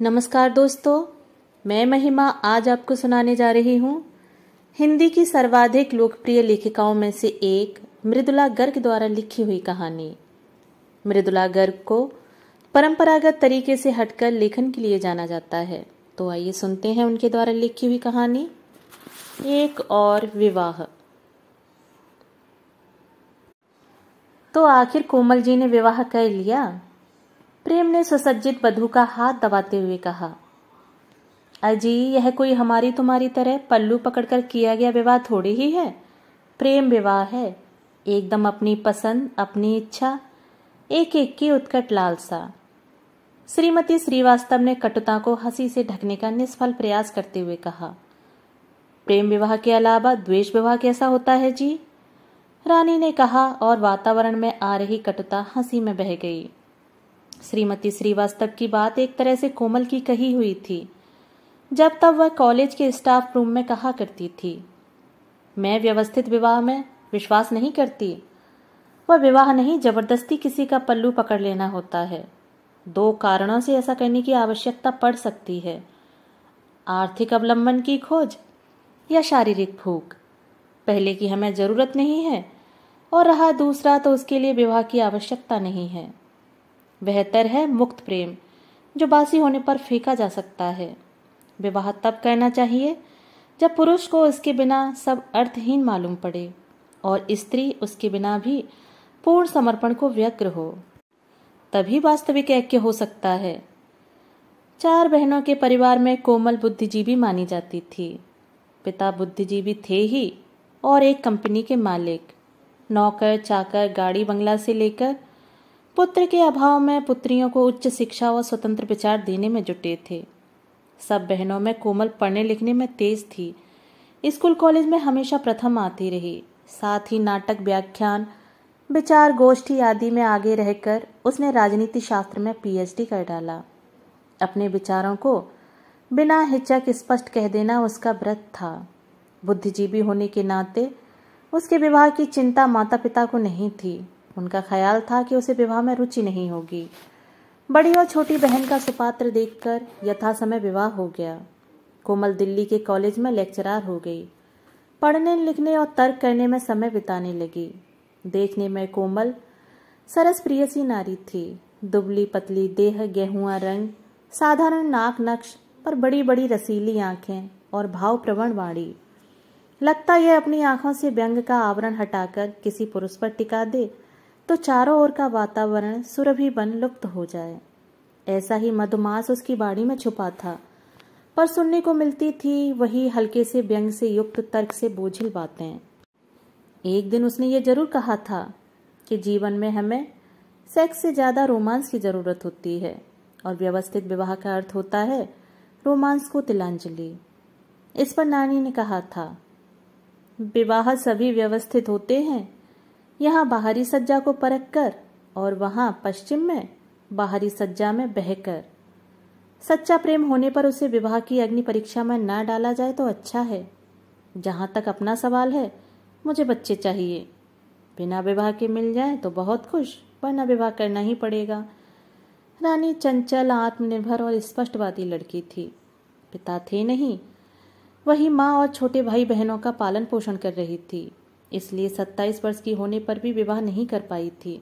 नमस्कार दोस्तों, मैं महिमा आज आपको सुनाने जा रही हूँ। हिंदी की सर्वाधिक लोकप्रिय लेखिकाओं में से एक मृदुला गर्ग द्वारा लिखी हुई कहानी। मृदुला गर्ग को परंपरागत तरीके से हटकर लेखन के लिए जाना जाता है। तो आइए सुनते हैं उनके द्वारा लिखी हुई कहानी। एक और विवाह। तो आखिर कोमल जी ने विवाह कर लिया? प्रेम ने सुसज्जित बधु का हाथ दबाते हुए कहा अजी यह कोई हमारी तुम्हारी तरह पल्लू पकड़कर किया गया विवाह थोड़ी ही है? प्रेम विवाह है। एकदम अपनी पसंद, अपनी इच्छा एक एक की उत्कट लालसा। श्रीमती श्रीवास्तव ने कटुता को हँसी से ढकने का निष्फल प्रयास करते हुए कहा, प्रेम विवाह के अलावा द्वेष विवाह कैसा होता है जी? रानी ने कहा, और वातावरण में आ रही कटुता हँसी में बह गई। श्रीमती श्रीवास्तव की बात एक तरह से कोमल की कही हुई थी। जब तब वह कॉलेज के स्टाफ रूम में कहा करती थी, मैं व्यवस्थित विवाह में विश्वास नहीं करती। वह विवाह नहीं, ज़बरदस्ती किसी का पल्लू पकड़ लेना होता है। दो कारणों से ऐसा करने की आवश्यकता पड़ सकती है। आर्थिक अवलंबन की खोज या शारीरिक भूख पहले की हमें ज़रूरत नहीं है और रहा दूसरा तो उसके लिए विवाह की आवश्यकता नहीं है। बेहतर है मुक्त प्रेम, जो बासी होने पर फेंका जा सकता है। विवाह तब करना चाहिए, जब पुरुष को उसके बिना सब अर्थहीन मालूम पड़े और स्त्री उसके बिना भी पूर्ण समर्पण को व्यग्र हो। तभी वास्तविक ऐक्य हो सकता है। चार बहनों के परिवार में कोमल बुद्धिजीवी मानी जाती थी। पिता बुद्धिजीवी थे ही और एक कंपनी के मालिक, नौकर, चाकर, गाड़ी, बंगला से लेकर पुत्र के अभाव में पुत्रियों को उच्च शिक्षा व स्वतंत्र विचार देने में जुटे थे। सब बहनों में कोमल पढ़ने लिखने में तेज थी। स्कूल कॉलेज में हमेशा प्रथम आती रही। साथ ही नाटक व्याख्यान, विचार गोष्ठी आदि में आगे रहकर उसने राजनीति शास्त्र में पीएचडी कर डाला। अपने विचारों को बिना हिचक स्पष्ट कह देना उसका व्रत था। बुद्धिजीवी होने के नाते उसके विवाह की चिंता माता पिता को नहीं थी। उनका ख्याल था कि उसे विवाह में रुचि नहीं होगी। बड़ी और छोटी बहन का सुपात्र देखकर यथा समय विवाह हो गया। कोमल दिल्ली के कॉलेज में लेक्चरार हो गई। पढ़ने, लिखने और तर्क करने में समय बिताने लगी। देखने में कोमल, सरस प्रियसी नारी थी। दुबली पतली, देह, गेहुआ रंग, साधारण नाक नक्श, पर बड़ी बड़ी रसीली आँखें और भाव प्रवण वाणी। लगता यह अपनी आँखों से व्यंग का आवरण हटाकर किसी पुरुष पर टिका दे तो चारों ओर का वातावरण सुरभि बन लुप्त हो जाए। ऐसा ही मधुमास उसकी बाड़ी में छुपा था। पर सुनने को मिलती थी वही हल्के से व्यंग से युक्त तर्क से बोझिल बातें। एक दिन उसने ये ज़रूर कहा था कि जीवन में हमें सेक्स से ज़्यादा रोमांस की ज़रूरत होती है और व्यवस्थित विवाह का अर्थ होता है रोमांस को तिलांजलि। इस पर नानी ने कहा था, विवाह सभी व्यवस्थित होते हैं यहाँ बाहरी सज्जा को परख कर और वहाँ पश्चिम में बाहरी सज्जा में बहकर सच्चा प्रेम होने पर उसे विवाह की अग्नि परीक्षा में ना डाला जाए तो अच्छा है। जहाँ तक अपना सवाल है, मुझे बच्चे चाहिए। बिना विवाह के मिल जाए तो बहुत खुश, वरना विवाह करना ही पड़ेगा। रानी चंचल, आत्मनिर्भर और स्पष्टवादी लड़की थी। पिता थे नहीं, वही माँ और छोटे भाई बहनों का पालन पोषण कर रही थी। इसलिए सत्ताईस वर्ष की होने पर भी विवाह नहीं कर पाई थी।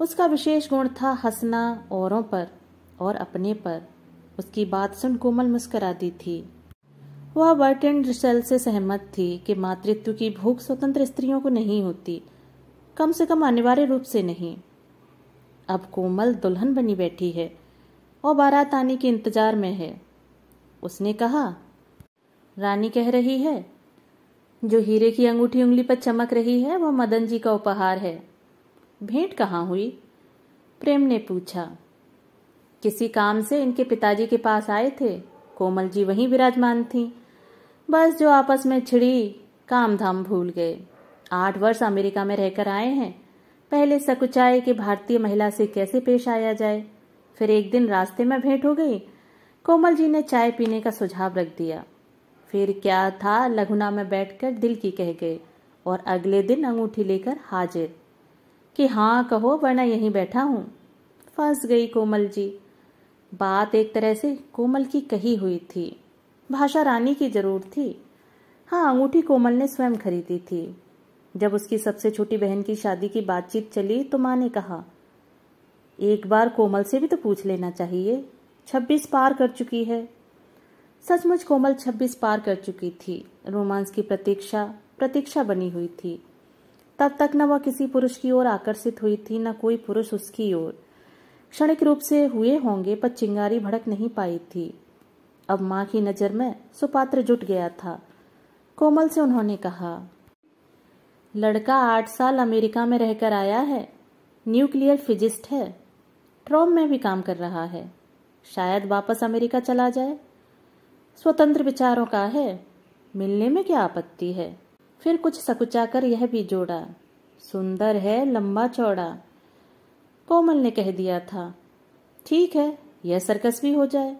उसका विशेष गुण था हंसना, औरों पर और अपने पर। उसकी बात सुन कोमल मुस्करा दी थी। वह वर्टेंड रिसल से सहमत थी कि मातृत्व की भूख स्वतंत्र स्त्रियों को नहीं होती, कम से कम अनिवार्य रूप से नहीं। अब कोमल दुल्हन बनी बैठी है और बारात आने के इंतज़ार में है। उसने कहा, रानी कह रही है जो हीरे की अंगूठी उंगली पर चमक रही है, वह मदन जी का उपहार है। भेंट कहाँ हुई? प्रेम ने पूछा। किसी काम से इनके पिताजी के पास आए थे? कोमल जी वहीं विराजमान थी। बस जो आपस में छिड़ी काम धाम भूल गए। आठ वर्ष अमेरिका में रहकर आए हैं। पहले सकुचाए कि भारतीय महिला से कैसे पेश आया जाए? फिर एक दिन रास्ते में भेंट हो गई। कोमल जी ने चाय पीने का सुझाव रख दिया। फिर क्या था? लघुना में बैठकर दिल की कह गए, और अगले दिन अंगूठी लेकर हाजिर। कि हाँ कहो, वरना यहीं बैठा हूँ। फंस गई कोमल जी। बात एक तरह से कोमल की कही हुई थी। भाषा रानी की ज़रूर थी। हाँ अंगूठी कोमल ने स्वयं खरीदी थी। जब उसकी सबसे छोटी बहन की शादी की बातचीत चली तो माँ ने कहा, एक बार कोमल से भी तो पूछ लेना चाहिए। छब्बीस पार कर चुकी है। सचमुच कोमल छब्बीस पार कर चुकी थी। रोमांस की प्रतीक्षा प्रतीक्षा बनी हुई थी। तब तक न वह किसी पुरुष की ओर आकर्षित हुई थी, न कोई पुरुष उसकी ओर। क्षणिक रूप से हुए होंगे, पर चिंगारी भड़क नहीं पाई थी। अब माँ की नज़र में सुपात्र जुट गया था। कोमल से उन्होंने कहा, लड़का आठ साल अमेरिका में रहकर आया है। न्यूक्लियर फिजिस्ट है। ट्रोम में भी काम कर रहा है। शायद वापस अमेरिका चला जाए। स्वतंत्र विचारों का है। मिलने में क्या आपत्ति है? फिर कुछ सकुचाकर यह भी जोड़ा। सुंदर है लंबा चौड़ा। कोमल ने कह दिया था, ठीक है, यह सर्कस भी हो जाए।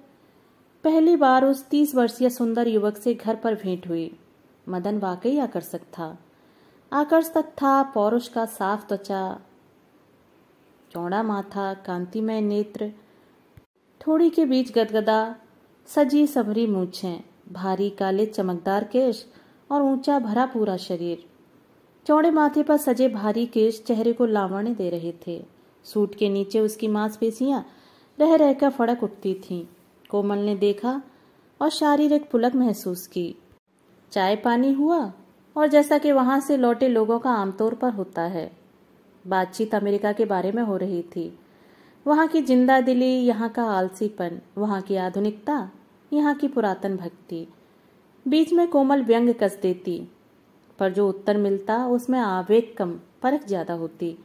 पहली बार उस तीस वर्षीय सुंदर युवक से घर पर भेंट हुई। मदन वाकई आकर्षक था। आकर्षक था, पौरुष का साफ़ त्वचा, चौड़ा माथा, कांतिमय नेत्र, थोड़ी के बीच गदगदा सजी सबरी मूछें, भारी काले चमकदार केश और ऊँचा भरा पूरा शरीर। चौड़े माथे पर सजे भारी केश चेहरे को लावण्य दे रहे थे। सूट के नीचे उसकी मांसपेशियाँ रह रहकर फड़क उठती थीं। कोमल ने देखा और शारीरिक पुलक महसूस की। चाय पानी हुआ और जैसा कि वहाँ से लौटे लोगों का आमतौर पर होता है। बातचीत अमेरिका के बारे में हो रही थी। वहाँ की ज़िंदा दिली, यहाँ का आलसीपन, वहाँ की आधुनिकता, यहाँ की पुरातन भक्ति। बीच में कोमल व्यंग कस देती, पर जो उत्तर मिलता, उसमें आवेग कम, परख ज़्यादा होती।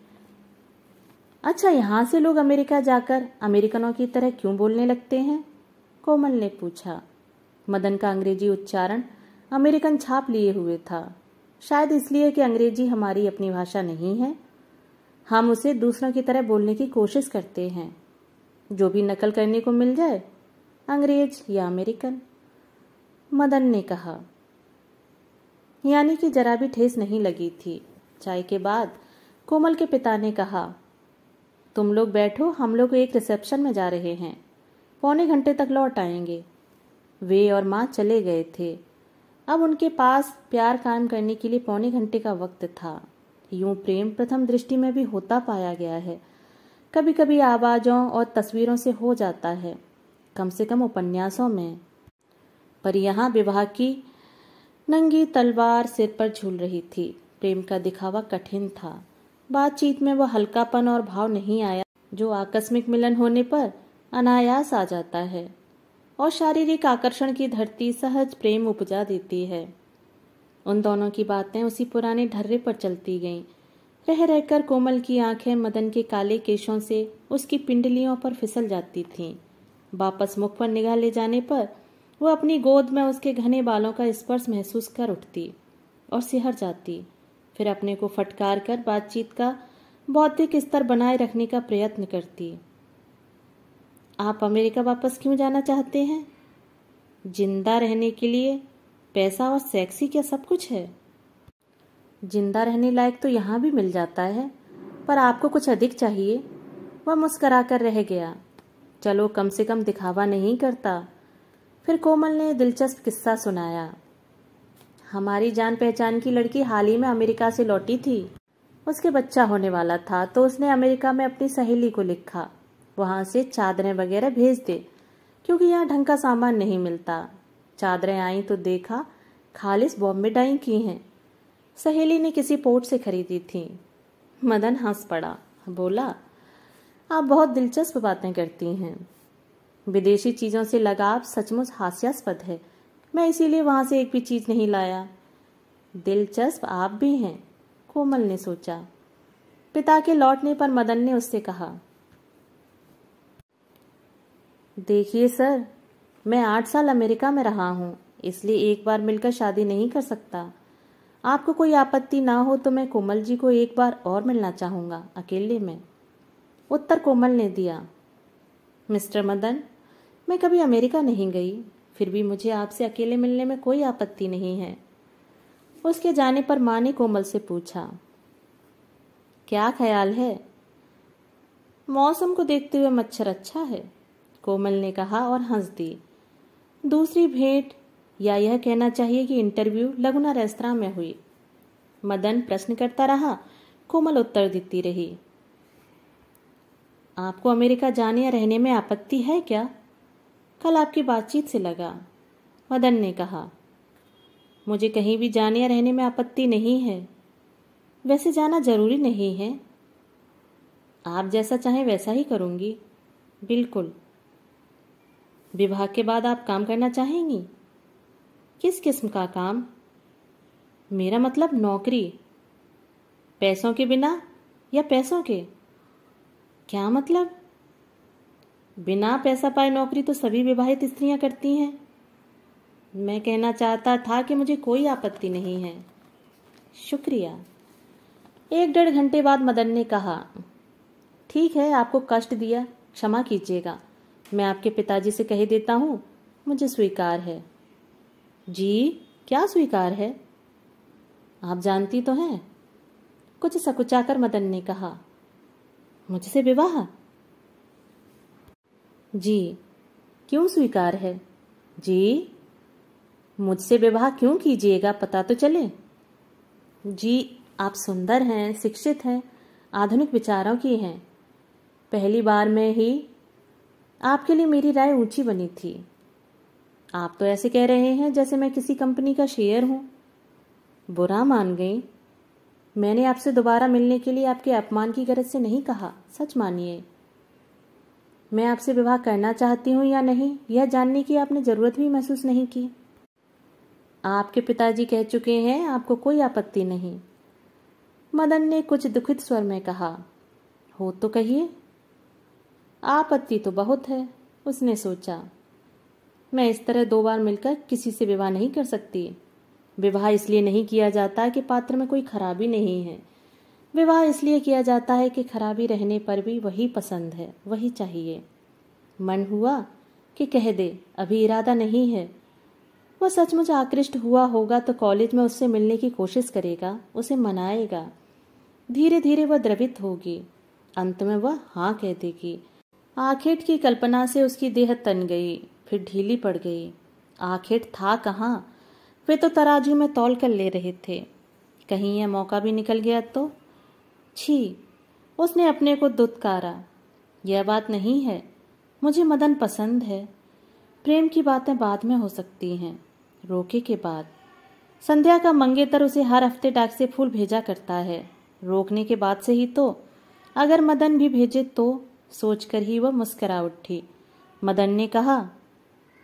अच्छा यहाँ से लोग अमेरिका जाकर अमेरिकनों की तरह क्यों बोलने लगते हैं? कोमल ने पूछा। मदन का अंग्रेज़ी उच्चारण अमेरिकन छाप लिए हुए था। शायद इसलिए कि अंग्रेज़ी हमारी अपनी भाषा नहीं है हम उसे दूसरों की तरह बोलने की कोशिश करते हैं। जो भी नकल करने को मिल जाए, अंग्रेज़ या अमेरिकन। मदन ने कहा, यानी कि जरा भी ठेस नहीं लगी थी। चाय के बाद कोमल के पिता ने कहा, तुम लोग बैठो, हम लोग एक रिसेप्शन में जा रहे हैं। पौने घंटे तक लौट आएँगे। वे और माँ चले गए थे। अब उनके पास प्यार कायम करने के लिए पौने घंटे का वक्त था। यूँ प्रेम प्रथम दृष्टि में भी होता पाया गया है। कभी कभी आवाजों और तस्वीरों से हो जाता है, कम से कम उपन्यासों में। पर यहाँ विवाह की नंगी तलवार सिर पर झूल रही थी। प्रेम का दिखावा कठिन था। बातचीत में वह हल्कापन और भाव नहीं आया, जो आकस्मिक मिलन होने पर अनायास आ जाता है, और शारीरिक आकर्षण की धरती सहज प्रेम उपजा देती है। उन दोनों की बातें उसी पुराने ढर्रे पर चलती गईं। रह रहकर कोमल की आँखें मदन के काले केशों से उसकी पिंडलियों पर फिसल जाती थीं। वापस मुख पर निगाह ले जाने पर वो अपनी गोद में उसके घने बालों का स्पर्श महसूस कर उठती और सिहर जाती। फिर अपने को फटकार कर बातचीत का बौद्धिक स्तर बनाए रखने का प्रयत्न करती। आप अमेरिका वापस क्यों जाना चाहते हैं? ज़िंदा रहने के लिए पैसा और सेक्सी क्या सब कुछ है? ज़िंदा रहने लायक तो यहाँ भी मिल जाता है, पर आपको कुछ अधिक चाहिए। वह मुस्करा कर रह गया। चलो कम से कम दिखावा नहीं करता। फिर कोमल ने दिलचस्प किस्सा सुनाया। हमारी जान पहचान की लड़की हाल ही में अमेरिका से लौटी थी। उसके बच्चा होने वाला था तो उसने अमेरिका में अपनी सहेली को लिखा। वहाँ से चादरें वगैरह भेज दे, क्योंकि यहाँ ढंग का सामान नहीं मिलता। चादरें आई तो देखा खालिस बॉम्बे डाई की हैं। सहेली ने किसी पोर्ट से खरीदी थी। मदन हंस पड़ा, बोला, आप बहुत दिलचस्प बातें करती हैं। विदेशी चीज़ों से लगाव सचमुच हास्यास्पद है। मैं इसीलिए वहाँ से एक भी चीज़ नहीं लाया। दिलचस्प आप भी हैं, कोमल ने सोचा। पिता के लौटने पर मदन ने उससे कहा, देखिए सर मैं आठ साल अमेरिका में रहा हूँ, इसलिए एक बार मिलकर शादी नहीं कर सकता। आपको कोई आपत्ति ना हो तो मैं कोमल जी को एक बार और मिलना चाहूँगा, अकेले में। उत्तर कोमल ने दिया, मिस्टर मदन, मैं कभी अमेरिका नहीं गई, फिर भी मुझे आपसे अकेले मिलने में कोई आपत्ति नहीं है। उसके जाने पर माँ ने कोमल से पूछा, क्या ख्याल है? मौसम को देखते हुए मच्छर अच्छा है? कोमल ने कहा और हंस दी दूसरी भेंट या यह कहना चाहिए कि इंटरव्यू लगुना रेस्तरा में हुई। मदन प्रश्न करता रहा, कोमल उत्तर देती रही। आपको अमेरिका जाने या रहने में आपत्ति है क्या? कल आपकी बातचीत से लगा। मदन ने कहा, मुझे कहीं भी जाने या रहने में आपत्ति नहीं है। वैसे जाना ज़रूरी नहीं है। आप जैसा चाहें वैसा ही करूँगी। बिल्कुल। विवाह के बाद आप काम करना चाहेंगी? किस किस्म का काम? मेरा मतलब नौकरी। पैसों के बिना या पैसों के? क्या मतलब? बिना पैसा पाए नौकरी तो सभी विवाहित स्त्रियाँ करती हैं। मैं कहना चाहता था कि मुझे कोई आपत्ति नहीं है। शुक्रिया। एक डेढ़ घंटे बाद मदन ने कहा, ठीक है, आपको कष्ट दिया, क्षमा कीजिएगा। मैं आपके पिताजी से कह देता हूँ, मुझे स्वीकार है। जी, क्या स्वीकार है? आप जानती तो हैं। कुछ सकुचाकर मदन ने कहा, मुझसे विवाह? जी, क्यों स्वीकार है? जी, मुझसे विवाह क्यों कीजिएगा, पता तो चले। जी, आप सुंदर हैं, शिक्षित हैं, आधुनिक विचारों की हैं। पहली बार में ही आपके लिए मेरी राय ऊँची बनी थी। आप तो ऐसे कह रहे हैं जैसे मैं किसी कंपनी का शेयर हूँ। बुरा मान गई। मैंने आपसे दोबारा मिलने के लिए आपके अपमान की गरज से नहीं कहा, सच मानिए। मैं आपसे विवाह करना चाहती हूँ या नहीं, यह जानने की आपने ज़रूरत भी महसूस नहीं की। आपके पिताजी कह चुके हैं, आपको कोई आपत्ति नहीं। मदन ने कुछ दुखित स्वर में कहा, हो तो कहिए आपत्ति तो बहुत है, उसने सोचा। मैं इस तरह दो बार मिलकर किसी से विवाह नहीं कर सकती। विवाह इसलिए नहीं किया जाता कि पात्र में कोई खराबी नहीं है। विवाह इसलिए किया जाता है कि खराबी रहने पर भी वही पसंद है, वही चाहिए। मन हुआ कि कह दे, अभी इरादा नहीं है। वह सचमुच आकृष्ट हुआ होगा तो कॉलेज में उससे मिलने की कोशिश करेगा, उसे मनाएगा। धीरे धीरे वह द्रवित होगी। अंत में वह हाँ कह देगी। आखेट की कल्पना से उसकी देह तन गई, फिर ढीली पड़ गई। आखेट था कहाँ? वे तो तराजू में तौल कर ले रहे थे। कहीं यह मौका भी निकल गया तो? छी, उसने अपने को दुत्कारा। यह बात नहीं है। मुझे मदन पसंद है। प्रेम की बातें बाद में हो सकती हैं। रोके के बाद। संध्या का मंगेतर उसे हर हफ़्ते डाक से फूल भेजा करता है। रोकने के बाद से ही तो। अगर मदन भी भेजे तो? सोचकर ही वह मुस्करा उठी। मदन ने कहा,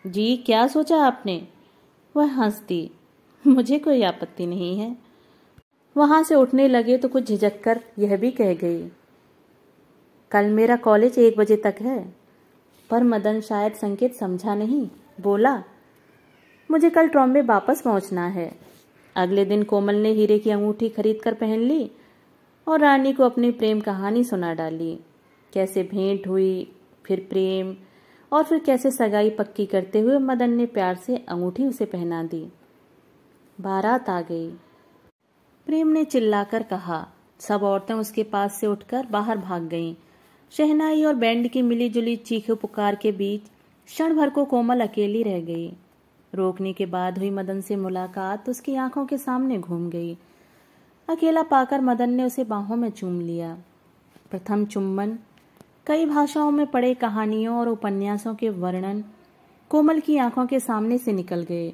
जी, क्या सोचा आपने? वह हंस दी मुझे कोई आपत्ति नहीं है। वहाँ से उठने लगे तो कुछ झिझक कर यह भी कह गई, कल मेरा कॉलेज एक बजे तक है। पर मदन शायद संकेत समझा नहीं, बोला, मुझे कल ट्रॉम्बे वापस पहुँचना है। अगले दिन कोमल ने हीरे की अंगूठी खरीद कर पहन ली और रानी को अपनी प्रेम कहानी सुना डाली। कैसे भेंट हुई, फिर प्रेम, और फिर कैसे सगाई पक्की करते हुए मदन ने प्यार से अंगूठी उसे पहना दी। बारात आ गई। प्रेम ने चिल्लाकर कहा, सब औरतें उसके पास से उठकर बाहर भाग गईं। शहनाई और बैंड की मिली जुली चीखे पुकार के बीच क्षण भर को कोमल अकेली रह गई। रोकने के बाद हुई मदन से मुलाकात उसकी आँखों के सामने घूम गई। अकेला पाकर मदन ने उसे बाहों में चूम लिया। प्रथम चुम्बन कई भाषाओं में पढ़े कहानियों और उपन्यासों के वर्णन कोमल की आँखों के सामने से निकल गए।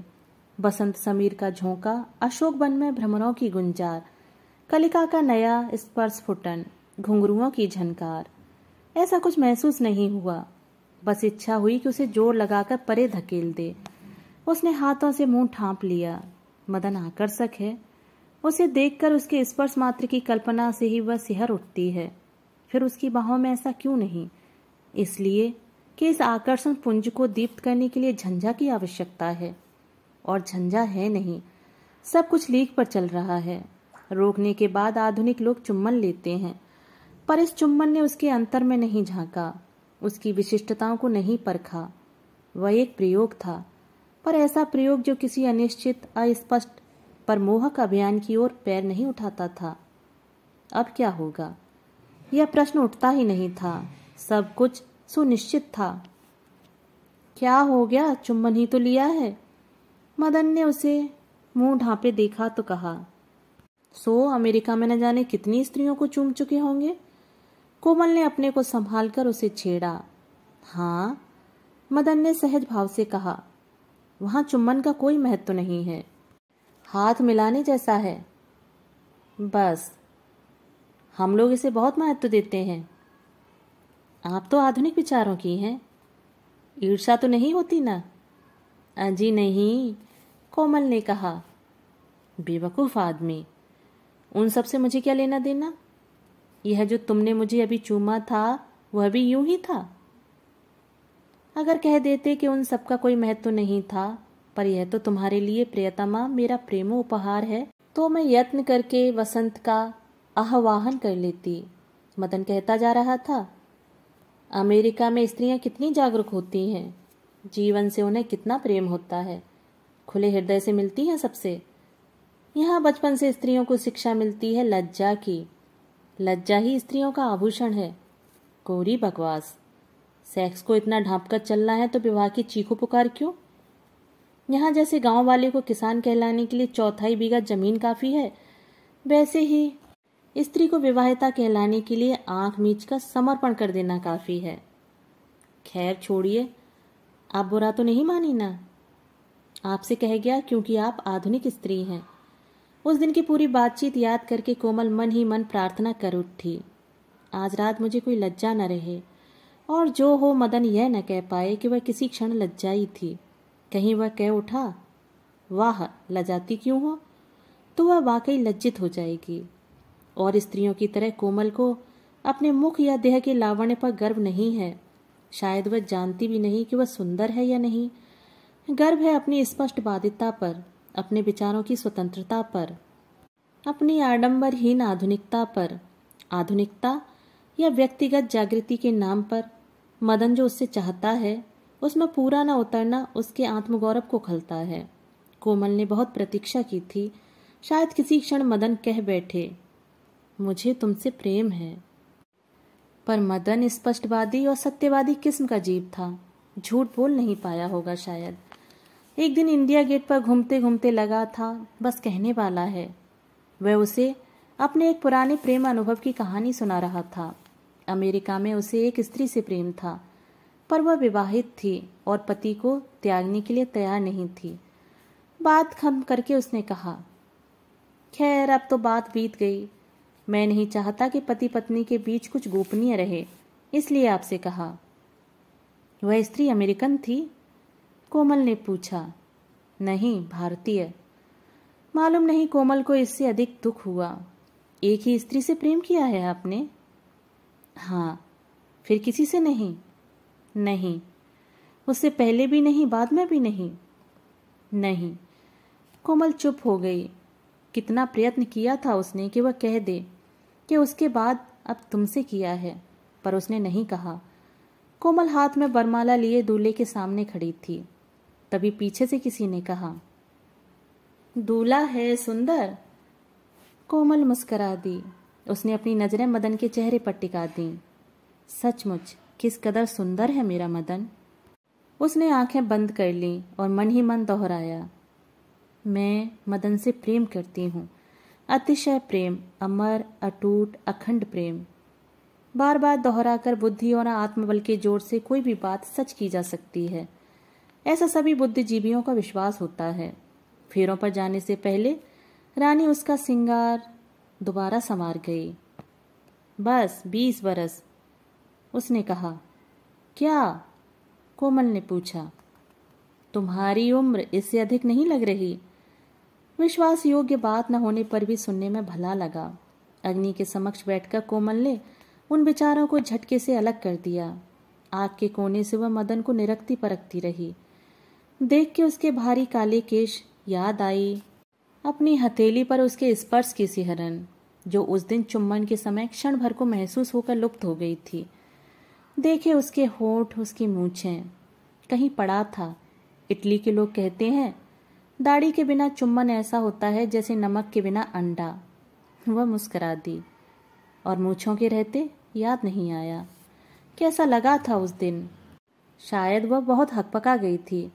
बसंत समीर का झोंका, अशोक वन में भ्रमरों की गुंजार, कलिका का नया स्पर्श फुटन, घुंघरुओं की झनकार। ऐसा कुछ महसूस नहीं हुआ। बस इच्छा हुई कि उसे ज़ोर लगाकर परे धकेल दे। उसने हाथों से मुँह ठांप लिया। मदन आकर्षक है। उसे देखकर उसके स्पर्श मात्र की कल्पना से ही वह सिहर उठती है। फिर उसकी बाहों में ऐसा क्यों नहीं? इसलिए कि इस आकर्षण पुंज को दीप्त करने के लिए झंझा की आवश्यकता है। और झंझा है नहीं। सब कुछ लीक पर चल रहा है। रोकने के बाद आधुनिक लोग चुम्बन लेते हैं। पर इस चुम्बन ने उसके अंतर में नहीं झांका। उसकी विशिष्टताओं को नहीं परखा। वह एक प्रयोग था। पर ऐसा प्रयोग जो किसी अनिश्चित, अस्पष्ट पर मोहक अभियान की ओर पैर नहीं उठाता था। अब क्या होगा? यह प्रश्न उठता ही नहीं था। सब कुछ सुनिश्चित था। क्या हो गया? चुम्बन ही तो लिया है। मदन ने उसे मुँह ढांपे देखा तो कहा, सो, अमेरिका में न जाने कितनी स्त्रियों को चूम चुके होंगे? कोमल ने अपने को संभाल कर उसे छेड़ा। हाँ मदन ने सहज भाव से कहा, वहाँ चुम्बन का कोई महत्व नहीं है। हाथ मिलाने जैसा है। बस हम लोग इसे बहुत महत्व देते हैं। आप तो आधुनिक विचारों की हैं। ईर्षा तो नहीं होती ना? अजी नहीं, कोमल ने कहा। बेवकूफ़ आदमी, उन सबसे मुझे क्या लेना देना? यह जो तुमने मुझे अभी चूमा था, वह भी यूँ ही था? अगर कह देते कि उन सबका कोई महत्व नहीं था, पर यह तो तुम्हारे लिए प्रियतमा मेरा प्रेमो उपहार है तो मैं यत्न करके वसंत का आह्वान कर लेती। मदन कहता जा रहा था, अमेरिका में स्त्रियाँ कितनी जागरूक होती हैं। जीवन से उन्हें कितना प्रेम होता है। खुले हृदय से मिलती हैं सबसे। यहाँ बचपन से स्त्रियों को शिक्षा मिलती है लज्जा की। लज्जा ही स्त्रियों का आभूषण है। कोरी बकवास। सेक्स को इतना ढांप कर चलना है तो विवाह की चीखो पुकार क्यों? यहाँ जैसे गाँव वाले को किसान कहलाने के लिए चौथाई बीघा ज़मीन काफ़ी है। वैसे ही स्त्री को विवाहिता कहलाने के लिए आँख मीच का समर्पण कर देना काफ़ी है। खैर, छोड़िए। आप बुरा तो नहीं मानी ना? आपसे कह गया क्योंकि आप आधुनिक स्त्री हैं। उस दिन की पूरी बातचीत याद करके कोमल मन ही मन प्रार्थना कर उठी। आज रात मुझे कोई लज्जा न रहे, और जो हो मदन यह न कह पाए कि वह किसी क्षण लज्जाई थी। कहीं वह कह उठा, वाह लजाती क्यों हो? तो वह वाकई लज्जित हो जाएगी। और स्त्रियों की तरह कोमल को अपने मुख या देह के लावण्य पर गर्व नहीं है। शायद वह जानती भी नहीं कि वह सुंदर है या नहीं। गर्व है अपनी स्पष्ट बाधितता पर, अपने विचारों की स्वतंत्रता पर, अपनी आडंबरहीन आधुनिकता पर। आधुनिकता या व्यक्तिगत जागृति के नाम पर। मदन जो उससे चाहता है, उसमें पूरा न उतरना उसके आत्मगौरव को खलता है। कोमल ने बहुत प्रतीक्षा की थी। शायद किसी क्षण मदन कह बैठे मुझे तुमसे प्रेम है। पर मदन स्पष्टवादी और सत्यवादी किस्म का जीव था। झूठ बोल नहीं पाया होगा शायद। एक दिन इंडिया गेट पर घूमते घूमते लगा था, बस कहने वाला है। वह उसे अपने एक पुराने प्रेम अनुभव की कहानी सुना रहा था। अमेरिका में उसे एक स्त्री से प्रेम था, पर वह विवाहित थी और पति को त्यागने के लिए तैयार नहीं थी। बात खत्म करके उसने कहा, खैर, अब तो बात बीत गई। मैं नहीं चाहता कि पति पत्नी के बीच कुछ गोपनीय रहे, इसलिए आपसे कहा। वह स्त्री अमेरिकन थी। कोमल ने पूछा, नहीं, भारतीय। मालूम नहीं कोमल को इससे अधिक दुख हुआ। एक ही स्त्री से प्रेम किया है आपने? हाँ। फिर किसी से नहीं? नहीं। उससे पहले भी नहीं, बाद में भी नहीं? नहीं। कोमल चुप हो गई। कितना प्रयत्न किया था उसने कि वह कह दे। कि उसके बाद अब तुमसे किया है, पर उसने नहीं कहा। कोमल हाथ में बरमाला लिए दूल्हे के सामने खड़ी थी। तभी पीछे से किसी ने कहा, दूल्हा है सुंदर? कोमल मुस्करा दी। उसने अपनी नज़रें मदन के चेहरे पर टिका दी। सचमुच, किस कदर सुंदर है मेरा मदन? उसने आँखें बंद कर ली और मन ही मन दोहराया, मैं मदन से प्रेम करती हूँ अतिशय प्रेम, अमर, अटूट, अखंड प्रेम। बार बार दोहराकर बुद्धि और आत्मबल के ज़ोर से कोई भी बात सच की जा सकती है। ऐसा सभी बुद्धिजीवियों का विश्वास होता है। फेरों पर जाने से पहले रानी उसका सिंगार दोबारा संवार गई। बस बीस बरस, उसने कहा, क्या? कोमल ने पूछा, तुम्हारी उम्र इससे अधिक नहीं लग रही? विश्वास योग्य बात न होने पर भी सुनने में भला लगा। अग्नि के समक्ष बैठकर कोमल ने उन विचारों को झटके से अलग कर दिया। आग के कोने से वह मदन को निरखती परखती रही। देख के उसके भारी काले केश याद आई अपनी हथेली पर उसके स्पर्श की सिहरन जो उस दिन चुम्बन के समय क्षण भर को महसूस होकर लुप्त हो गई थी। देखे उसके होठ, उसकी मूछें, कहीं पड़ा था। इटली के लोग कहते हैं दाढ़ी के बिना चुम्बन ऐसा होता है जैसे नमक के बिना अंडा। वह मुस्करा दी और मूछों के रहते याद नहीं आया। कैसा लगा था उस दिन। शायद वह बहुत हकपका गई थी।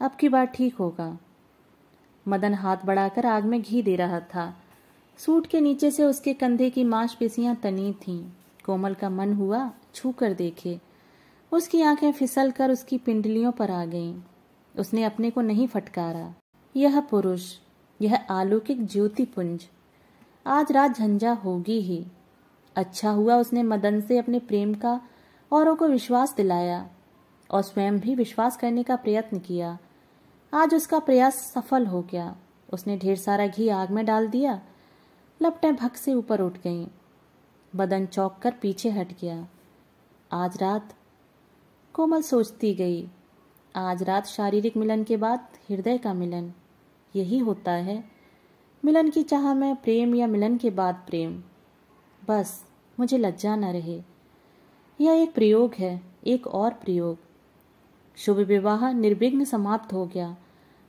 अब की बात ठीक होगा। मदन हाथ बढ़ाकर आग में घी दे रहा था। सूट के नीचे से उसके कंधे की मांसपेशियाँ तनी थीं। कोमल का मन हुआ छू कर देखे। उसकी आँखें फिसल कर उसकी पिंडलियों पर आ गईं। उसने अपने को नहीं फटकारा। यह पुरुष, यह अलौकिक ज्योति पुंज। आज रात झंझा होगी ही। अच्छा हुआ उसने मदन से अपने प्रेम का औरों को विश्वास दिलाया और स्वयं भी विश्वास करने का प्रयत्न किया। आज उसका प्रयास सफल हो गया। उसने ढेर सारा घी आग में डाल दिया। लपटें भक से ऊपर उठ गईं। बदन चौक कर पीछे हट गया। आज रात कोमल सोचती गई। आज रात शारीरिक मिलन के बाद हृदय का मिलन। यही होता है। मिलन की चाह में प्रेम या मिलन के बाद प्रेम। बस, मुझे लज्जा न रहे। यह एक प्रयोग है, एक और प्रयोग। शुभ विवाह निर्विघ्न समाप्त हो गया।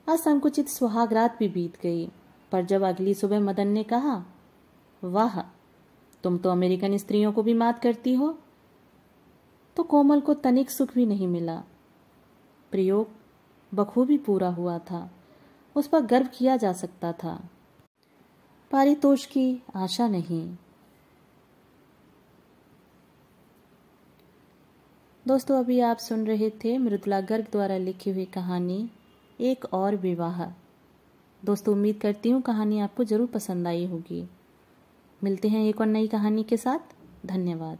असंकुचित सुहाग रात भी बीत गई। पर जब अगली सुबह मदन ने कहा, वाह, तुम तो अमेरिकन स्त्रियों को भी मात करती हो। तो कोमल को तनिक सुख भी नहीं मिला। प्रयोग बखूबी पूरा हुआ था। उस पर गर्व किया जा सकता था। पारितोष की आशा नहीं। दोस्तों, अभी आप सुन रहे थे मृदुला गर्ग द्वारा लिखी हुई कहानी, एक और विवाह। दोस्तों, उम्मीद करती हूँ कहानी आपको ज़रूर पसंद आई होगी। मिलते हैं एक और नई कहानी के साथ। धन्यवाद।